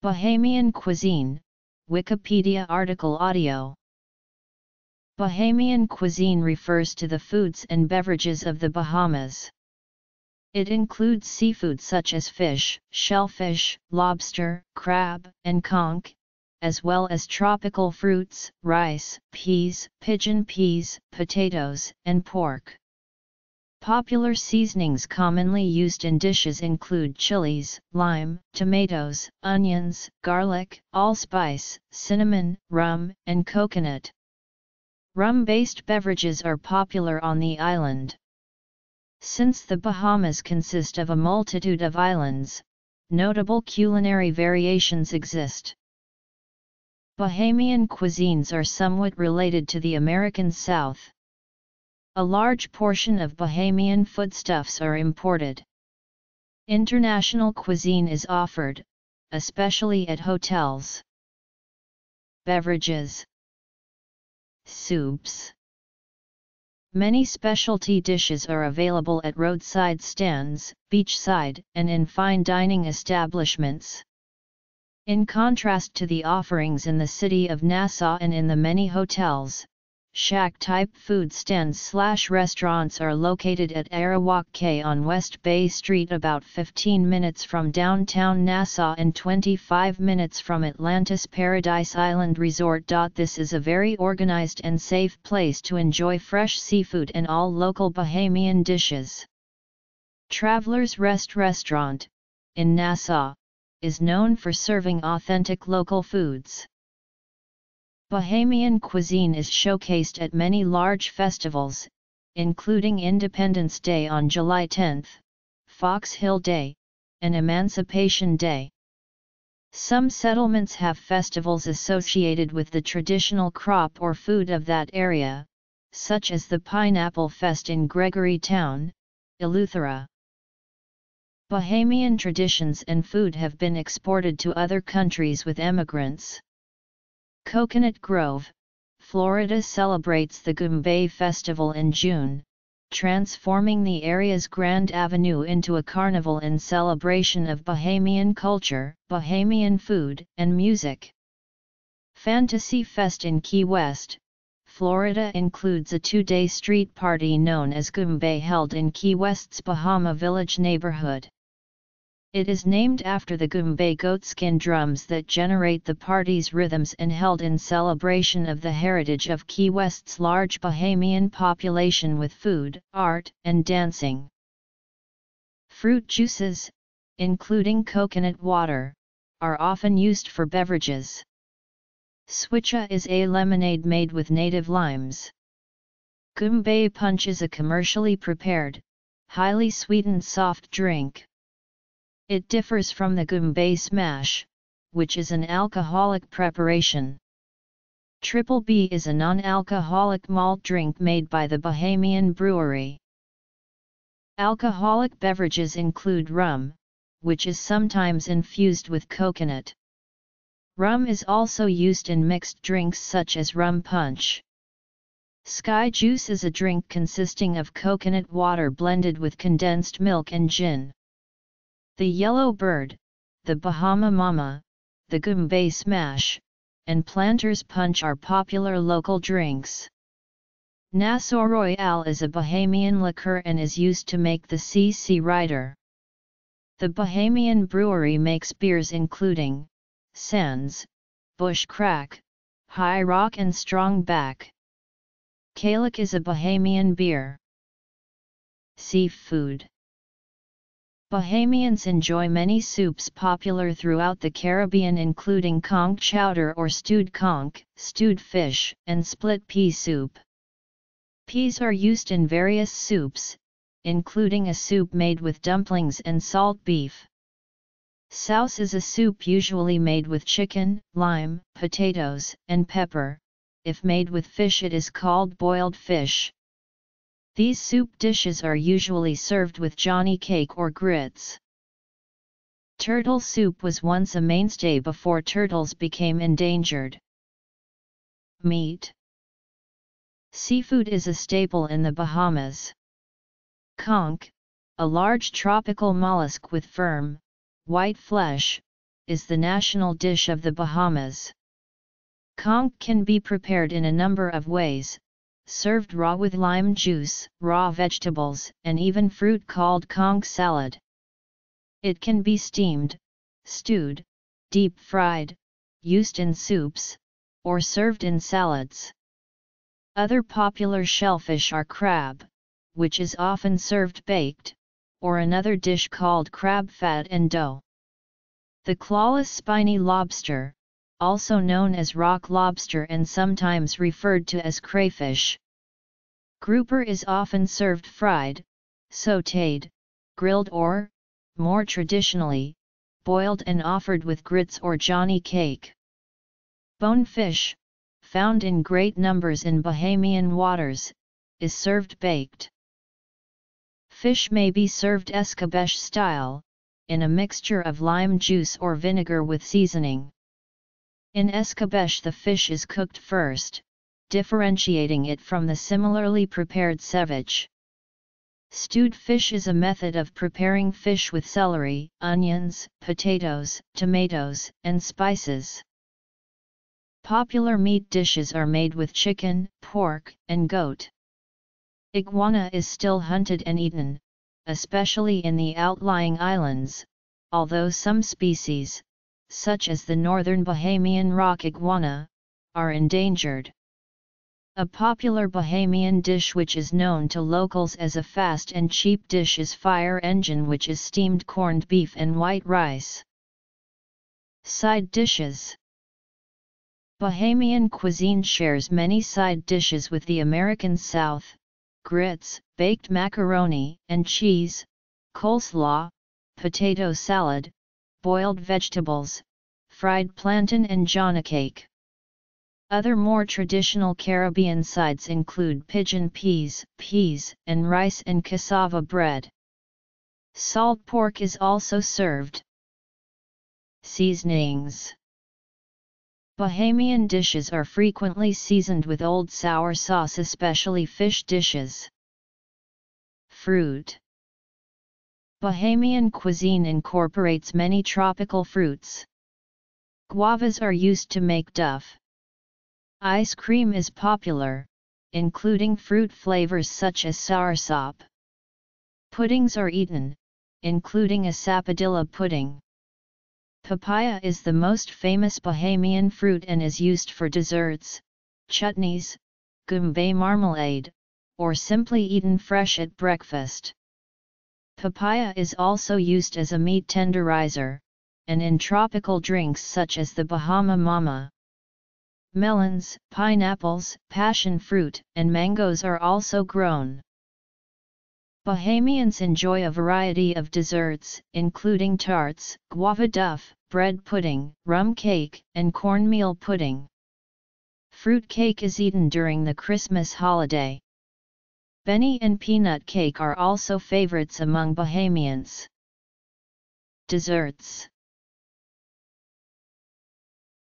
Bahamian cuisine, Wikipedia article audio. Bahamian cuisine refers to the foods and beverages of the Bahamas. It includes seafood such as fish, shellfish, lobster, crab, and conch, as well as tropical fruits, rice, peas, pigeon peas, potatoes, and pork. Popular seasonings commonly used in dishes include chilies, lime, tomatoes, onions, garlic, allspice, cinnamon, rum, and coconut. Rum-based beverages are popular on the island. Since the Bahamas consist of a multitude of islands, notable culinary variations exist. Bahamian cuisines are somewhat related to the American South. A large portion of Bahamian foodstuffs are imported. International cuisine is offered, especially at hotels. Beverages Soups Many specialty dishes are available at roadside stands, beachside, and in fine dining establishments. In contrast to the offerings in the city of Nassau and in the many hotels, Shack-type food stands slash restaurants are located at Arawak on West Bay Street about 15 minutes from downtown Nassau and 25 minutes from Atlantis Paradise Island Resort. This is a very organized and safe place to enjoy fresh seafood and all local Bahamian dishes. Travelers Rest Restaurant, in Nassau, is known for serving authentic local foods. Bahamian cuisine is showcased at many large festivals, including Independence Day on July 10, Fox Hill Day, and Emancipation Day. Some settlements have festivals associated with the traditional crop or food of that area, such as the Pineapple Fest in Gregory Town, Eleuthera. Bahamian traditions and food have been exported to other countries with emigrants. Coconut Grove, Florida celebrates the Goombay Festival in June, transforming the area's Grand Avenue into a carnival in celebration of Bahamian culture, Bahamian food, and music. Fantasy Fest in Key West, Florida includes a two-day street party known as Goombay held in Key West's Bahama Village neighborhood. It is named after the Goombay goatskin drums that generate the party's rhythms and held in celebration of the heritage of Key West's large Bahamian population with food, art, and dancing. Fruit juices, including coconut water, are often used for beverages. Switcha is a lemonade made with native limes. Goombay Punch is a commercially prepared, highly sweetened soft drink. It differs from the Goombay Smash, which is an alcoholic preparation. Triple B is a non-alcoholic malt drink made by the Bahamian Brewery. Alcoholic beverages include rum, which is sometimes infused with coconut. Rum is also used in mixed drinks such as rum punch. Sky juice is a drink consisting of coconut water blended with condensed milk and gin. The Yellow Bird, the Bahama Mama, the Goombay Smash, and Planter's Punch are popular local drinks. Nassau Royale is a Bahamian liqueur and is used to make the CC Rider. The Bahamian brewery makes beers including Sands, Bush Crack, High Rock and Strong Back. Kalik is a Bahamian beer. Seafood Bahamians enjoy many soups popular throughout the Caribbean including conch chowder or stewed conch, stewed fish, and split pea soup. Peas are used in various soups, including a soup made with dumplings and salt beef. Souse is a soup usually made with chicken, lime, potatoes, and pepper. If made with fish it is called boiled fish. These soup dishes are usually served with johnny cake or grits. Turtle soup was once a mainstay before turtles became endangered. Meat Seafood is a staple in the Bahamas. Conch, a large tropical mollusk with firm, white flesh, is the national dish of the Bahamas. Conch can be prepared in a number of ways, served raw with lime juice, raw vegetables, and even fruit called conch salad. It can be steamed, stewed, deep fried, used in soups, or served in salads. Other popular shellfish are crab, which is often served baked, or another dish called crab fat and dough. The clawless spiny lobster, also known as rock lobster and sometimes referred to as crayfish. Grouper is often served fried, sautéed, grilled or, more traditionally, boiled and offered with grits or johnny cake. Bonefish, found in great numbers in Bahamian waters, is served baked. Fish may be served escabeche style, in a mixture of lime juice or vinegar with seasoning. In escabeche the fish is cooked first, differentiating it from the similarly prepared ceviche. Stewed fish is a method of preparing fish with celery, onions, potatoes, tomatoes, and spices. Popular meat dishes are made with chicken, pork, and goat. Iguana is still hunted and eaten, especially in the outlying islands, although some species, such as the northern Bahamian rock iguana, are endangered. A popular Bahamian dish which is known to locals as a fast and cheap dish is fire engine which is steamed corned beef and white rice. Side dishes Bahamian cuisine shares many side dishes with the American South, grits, baked macaroni and cheese, coleslaw, potato salad, boiled vegetables, fried plantain and johnny cake. Other more traditional Caribbean sides include pigeon peas, peas, and rice and cassava bread. Salt pork is also served. Seasonings Bahamian dishes are frequently seasoned with old sour sauce especially fish dishes. Fruit Bahamian cuisine incorporates many tropical fruits. Guavas are used to make duff. Ice cream is popular, including fruit flavors such as soursop. Puddings are eaten, including a sapodilla pudding. Papaya is the most famous Bahamian fruit and is used for desserts, chutneys, gumbay marmalade, or simply eaten fresh at breakfast. Papaya is also used as a meat tenderizer, and in tropical drinks such as the Bahama Mama. Melons, pineapples, passion fruit, and mangoes are also grown. Bahamians enjoy a variety of desserts, including tarts, guava duff, bread pudding, rum cake, and cornmeal pudding. Fruit cake is eaten during the Christmas holiday. Benny and peanut cake are also favorites among Bahamians. Desserts